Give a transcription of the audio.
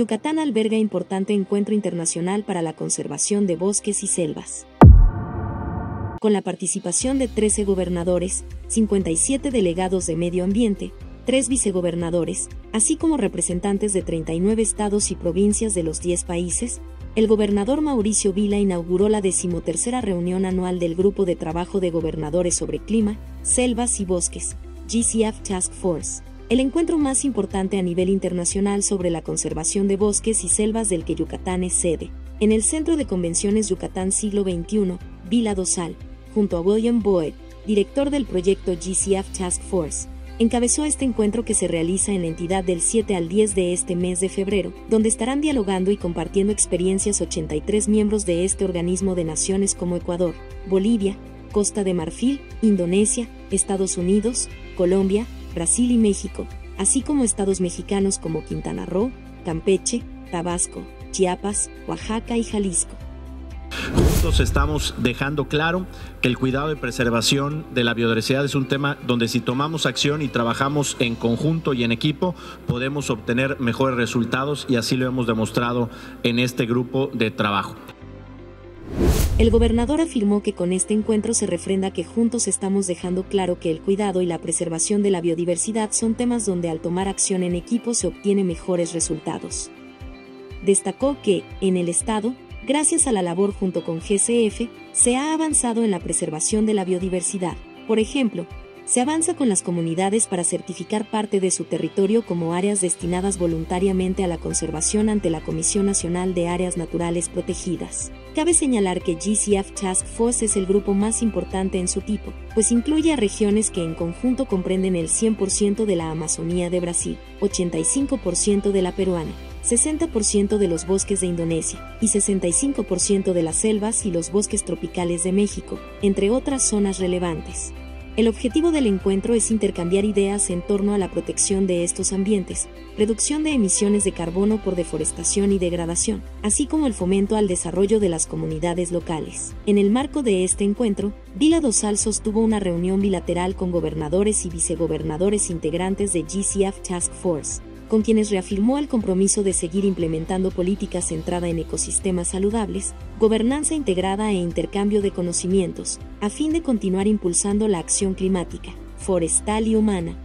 Yucatán alberga importante encuentro internacional para la conservación de bosques y selvas. Con la participación de 13 gobernadores, 57 delegados de medio ambiente, 3 vicegobernadores, así como representantes de 39 estados y provincias de los 10 países, el gobernador Mauricio Vila inauguró la decimotercera reunión anual del Grupo de Trabajo de Gobernadores sobre Clima, Selvas y Bosques, GCF Task Force, el encuentro más importante a nivel internacional sobre la conservación de bosques y selvas del que Yucatán es sede. En el Centro de Convenciones Yucatán Siglo XXI, Vila Dosal, junto a William Boyd, director del proyecto GCF Task Force, encabezó este encuentro que se realiza en la entidad del 7 al 10 de este mes de febrero, donde estarán dialogando y compartiendo experiencias 83 miembros de este organismo de naciones como Ecuador, Bolivia, Costa de Marfil, Indonesia, Estados Unidos, Colombia, Brasil y México, así como estados mexicanos como Quintana Roo, Campeche, Tabasco, Chiapas, Oaxaca y Jalisco. Juntos estamos dejando claro que el cuidado y preservación de la biodiversidad es un tema donde si tomamos acción y trabajamos en conjunto y en equipo, podemos obtener mejores resultados y así lo hemos demostrado en este grupo de trabajo. El gobernador afirmó que con este encuentro se refrenda que juntos estamos dejando claro que el cuidado y la preservación de la biodiversidad son temas donde al tomar acción en equipo se obtiene mejores resultados. Destacó que, en el Estado, Gracias a la labor junto con GCF, se ha avanzado en la preservación de la biodiversidad. Por ejemplo, se avanza con las comunidades para certificar parte de su territorio como áreas destinadas voluntariamente a la conservación ante la Comisión Nacional de Áreas Naturales Protegidas. Cabe señalar que GCF Task Force es el grupo más importante en su tipo, pues incluye a regiones que en conjunto comprenden el 100% de la Amazonía de Brasil, 85% de la peruana, 60% de los bosques de Indonesia y 65% de las selvas y los bosques tropicales de México, entre otras zonas relevantes. El objetivo del encuentro es intercambiar ideas en torno a la protección de estos ambientes, reducción de emisiones de carbono por deforestación y degradación, así como el fomento al desarrollo de las comunidades locales. En el marco de este encuentro, Vila Dosal sostuvo una reunión bilateral con gobernadores y vicegobernadores integrantes de GCF Task Force, con quienes reafirmó el compromiso de seguir implementando políticas centrada en ecosistemas saludables, gobernanza integrada e intercambio de conocimientos, a fin de continuar impulsando la acción climática, forestal y humana,